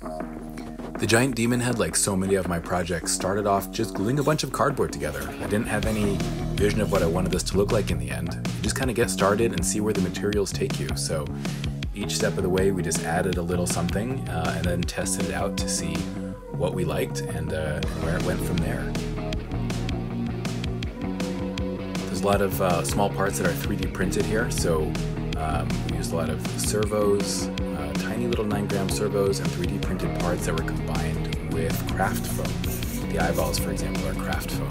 The giant demon head, like so many of my projects, started off just gluing a bunch of cardboard together. I didn't have any vision of what I wanted this to look like in the end. You just kind of get started and see where the materials take you. So each step of the way, we just added a little something uh, and then tested it out to see what we liked and, uh, where it went from there. There's a lot of uh, small parts that are 3D printed here, so um, we used a lot of servos, uh, tiny little 9 gram servos, and 3D printed parts that were combined with craft foam. The eyeballs, for example, are craft foam.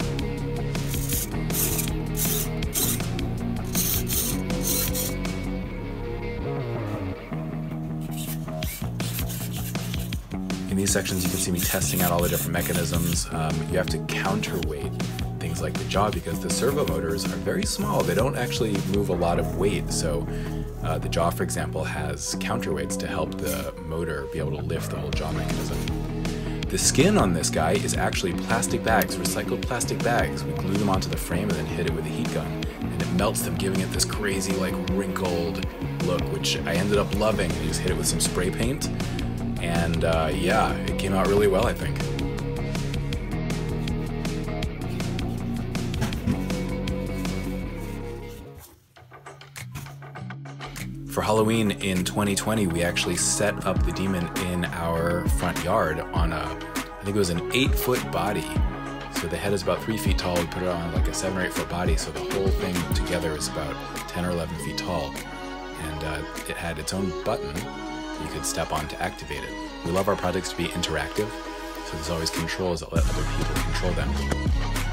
In these sections, you can see me testing out all the different mechanisms. Um, you have to counterweight things like the jaw because the servo motors are very small. They don't actually move a lot of weight. So uh, the jaw, for example, has counterweights to help the motor be able to lift the whole jaw mechanism. The skin on this guy is actually plastic bags, recycled plastic bags. We glue them onto the frame and then hit it with a heat gun, and it melts them, giving it this crazy, like wrinkled look, which I ended up loving. I just hit it with some spray paint, and uh, yeah, it came out really well, I think. For Halloween in 2020, we actually set up the demon in our front yard on a, I think it was an eight foot body. So the head is about three feet tall. We put it on like a seven or eight foot body. So the whole thing together is about 10 or 11 feet tall. And uh, it had its own button you could step on to activate it. We love our projects to be interactive. So there's always controls that let other people control them.